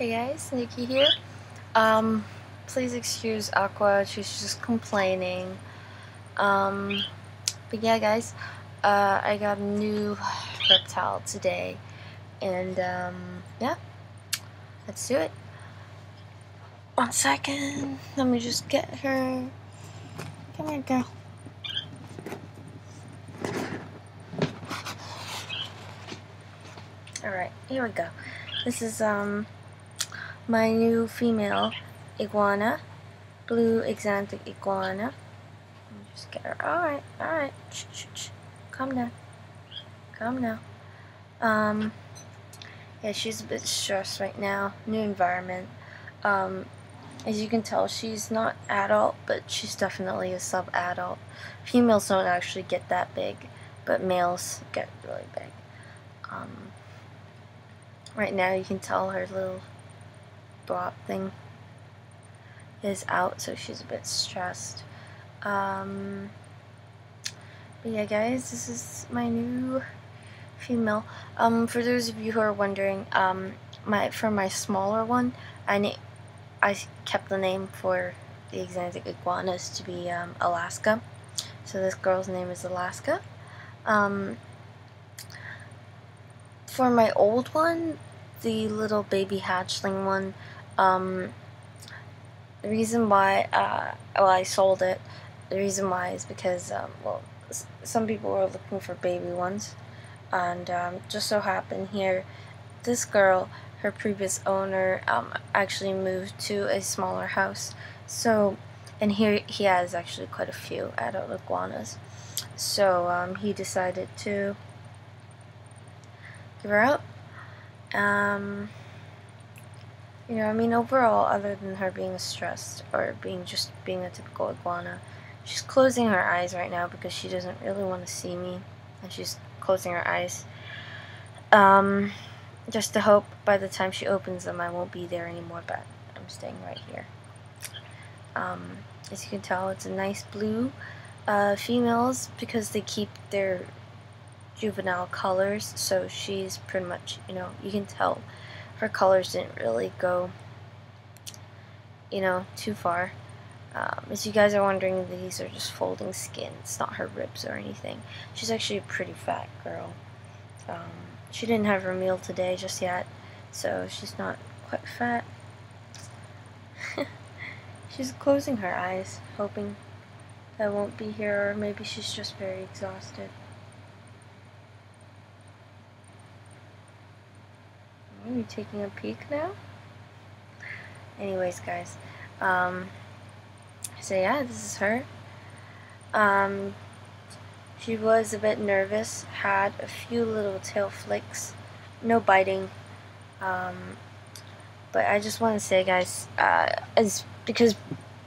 Hey guys, Nikki here. Um, please excuse Aqua, she's just complaining. Um, but yeah guys, uh, I got a new reptile today. And, um, yeah, let's do it. One second, let me just get her. Come here, girl. Alright, here we go. This is, um, my new female iguana, blue axanthic iguana. Just get her. Alright, alright. Shh, shh, shh. Calm down. Calm down. Um, yeah, she's a bit stressed right now. New environment. Um, as you can tell, she's not adult, but she's definitely a sub-adult. Females don't actually get that big, but males get really big. Um, right now you can tell her little blob thing is out, so she's a bit stressed. Um, but yeah, guys, this is my new female. Um, for those of you who are wondering, um, my for my smaller one, I I kept the name for the axanthic iguanas to be um, Alaska. So this girl's name is Alaska. Um, for my old one, the little baby hatchling one, um, the reason why, uh, well, I sold it, the reason why is because, um, well, some people were looking for baby ones, and um, just so happened here, this girl, her previous owner, um, actually moved to a smaller house, so, and here he has actually quite a few adult iguanas, so um, he decided to give her up. Um, you know, I mean, overall, other than her being stressed or being just being a typical iguana, she's closing her eyes right now because she doesn't really want to see me, and she's closing her eyes. Um, just to hope by the time she opens them, I won't be there anymore, but I'm staying right here. Um, as you can tell, it's a nice blue. Uh, females, because they keep their juvenile colors, so she's pretty much, you know, you can tell her colors didn't really go, you know, too far. Um, as you guys are wondering, these are just folding skin. It's not her ribs or anything. She's actually a pretty fat girl. Um, she didn't have her meal today just yet, so she's not quite fat. she's closing her eyes, hoping that I won't be here, or maybe she's just very exhausted. Are you taking a peek now? Anyways, guys. Um, so yeah, this is her. Um, she was a bit nervous, had a few little tail flicks, no biting. Um, but I just want to say, guys, uh, as because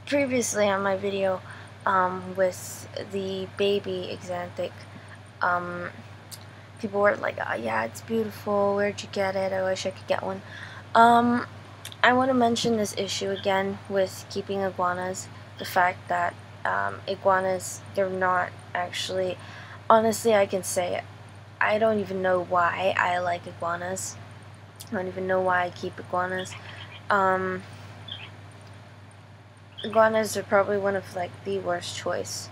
previously on my video um, with the baby Axanthic, um, people were like, oh, yeah, it's beautiful, where'd you get it, I wish I could get one. Um, I want to mention this issue again with keeping iguanas, the fact that um, iguanas, they're not actually, honestly, I can say. I don't even know why I like iguanas. I don't even know why I keep iguanas. Um, iguanas are probably one of like the worst choice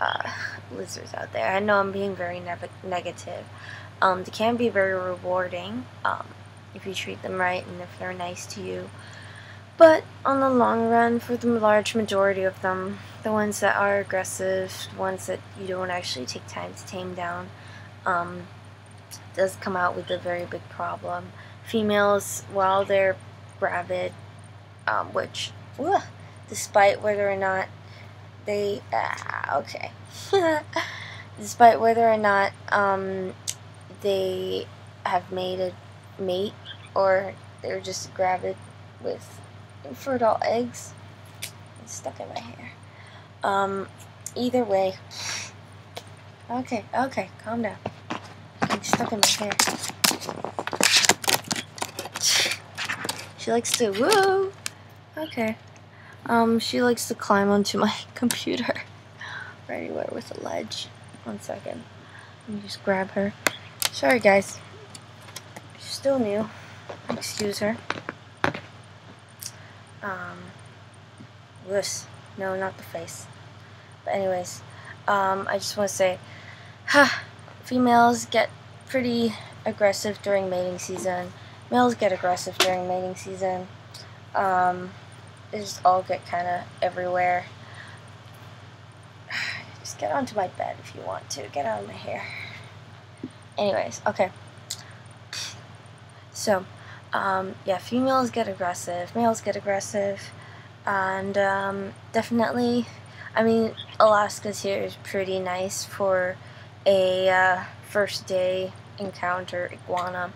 uh, lizards out there. I know I'm being very ne negative. Um, they can be very rewarding um, if you treat them right and if they're nice to you. But on the long run, for the large majority of them, the ones that are aggressive, the ones that you don't actually take time to tame down, um, does come out with a very big problem. Females, while they're gravid, um, which, ugh, despite whether or not they ah, okay. Despite whether or not um, they have made a mate or they're just gravid with infertile eggs it's stuck in my hair. Um, either way. Okay okay calm down. I'm stuck in my hair. She likes to woo okay um, she likes to climb onto my computer right anywhere with a ledge. One second. Let me just grab her. Sorry, guys. She's still new. Excuse her. Um, wuss. No, not the face. But anyways, um, I just want to say, huh, females get pretty aggressive during mating season. Males get aggressive during mating season. Um, they just all get kind of everywhere. Just get onto my bed if you want to. Get out of my hair. Anyways, okay. So, um, yeah, females get aggressive, males get aggressive, and um, definitely, I mean, Alaska's here is pretty nice for a uh, first day encounter iguana.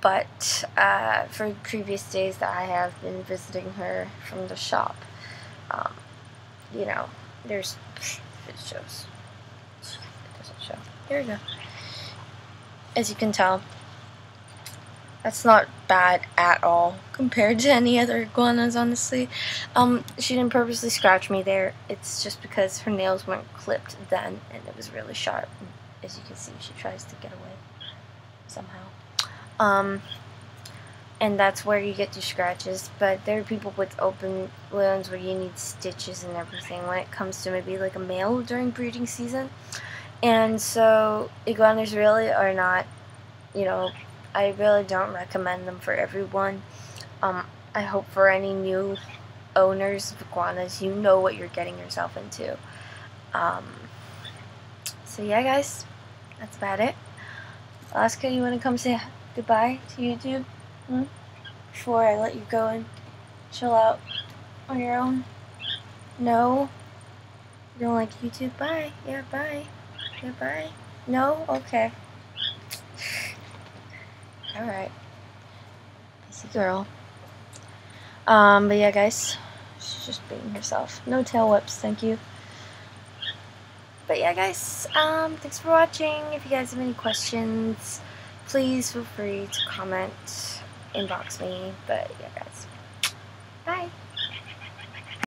But uh, for previous days that I have been visiting her from the shop, um, you know, there's it shows. It doesn't show. Here we go. As you can tell, that's not bad at all compared to any other iguanas, honestly. Um, she didn't purposely scratch me there. It's just because her nails weren't clipped then, and it was really sharp. As you can see, she tries to get away somehow. Um, and that's where you get your scratches. But there are people with open wounds where you need stitches and everything when it comes to maybe like a male during breeding season. And so iguanas really are not, you know, I really don't recommend them for everyone. Um, I hope for any new owners of iguanas, you know what you're getting yourself into. Um, so yeah, guys, that's about it. Alaska, you want to come say goodbye to YouTube? Hmm? Before I let you go and chill out on your own? No? You don't like YouTube? Bye. Yeah, bye. Yeah, bye. No? Okay. Alright. Busy girl. Um, but yeah, guys. She's just being herself. No tail whips, thank you. But yeah, guys. Um, thanks for watching. If you guys have any questions, please feel free to comment, inbox me. But yeah, guys. Bye.